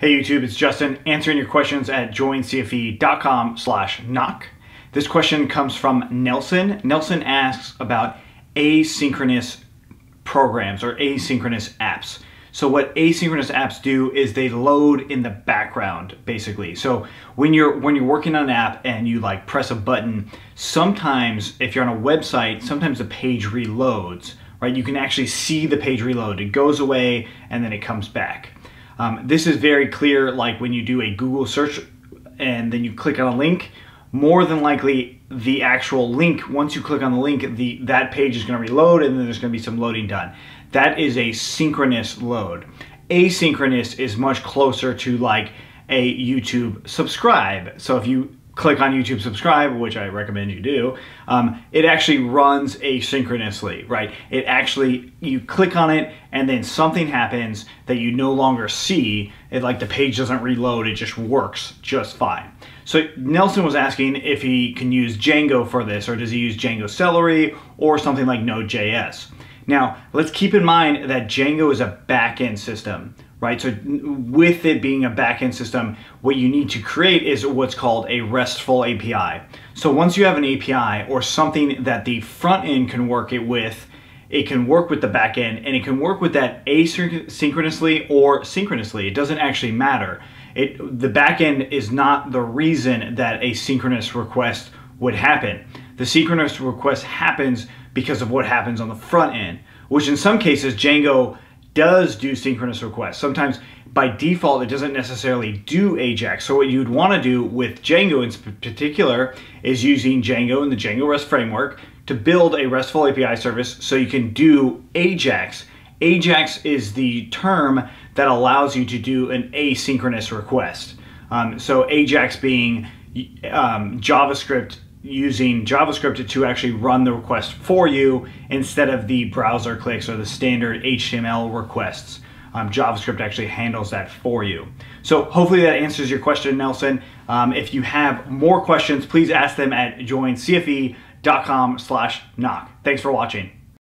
Hey YouTube, it's Justin answering your questions at joincfe.com slash knock. This question comes from Nelson. Nelson asks about asynchronous programs or asynchronous apps. So what asynchronous apps do is they load in the background basically. So when you're when you're working on an app and you like press a button, sometimes if you're on a website, sometimes the page reloads, right? You can actually see the page reload. It goes away and then it comes back. Um, this is very clear like when you do a Google search and then you click on a link, more than likely the actual link, once you click on the link, the that page is going to reload and then there's going to be some loading done. That is a synchronous load. Asynchronous is much closer to like a YouTube subscribe. So if you click on YouTube subscribe, which I recommend you do, um, it actually runs asynchronously, right? It actually, you click on it and then something happens that you no longer see. It like the page doesn't reload, it just works just fine. So Nelson was asking if he can use Django for this or does he use Django Celery or something like Node.js. Now, let's keep in mind that Django is a backend system right? So with it being a backend system, what you need to create is what's called a RESTful API. So once you have an API or something that the front end can work it with, it can work with the backend and it can work with that asynchronously or synchronously. It doesn't actually matter. It, the backend is not the reason that a synchronous request would happen. The synchronous request happens because of what happens on the front end, which in some cases Django does do synchronous requests. Sometimes by default, it doesn't necessarily do AJAX. So what you'd want to do with Django in particular is using Django and the Django REST framework to build a RESTful API service so you can do AJAX. AJAX is the term that allows you to do an asynchronous request. Um, so AJAX being um, JavaScript using JavaScript to actually run the request for you instead of the browser clicks or the standard HTML requests. Um, JavaScript actually handles that for you. So hopefully that answers your question, Nelson. Um, if you have more questions, please ask them at joincfe.com slash knock. Thanks for watching.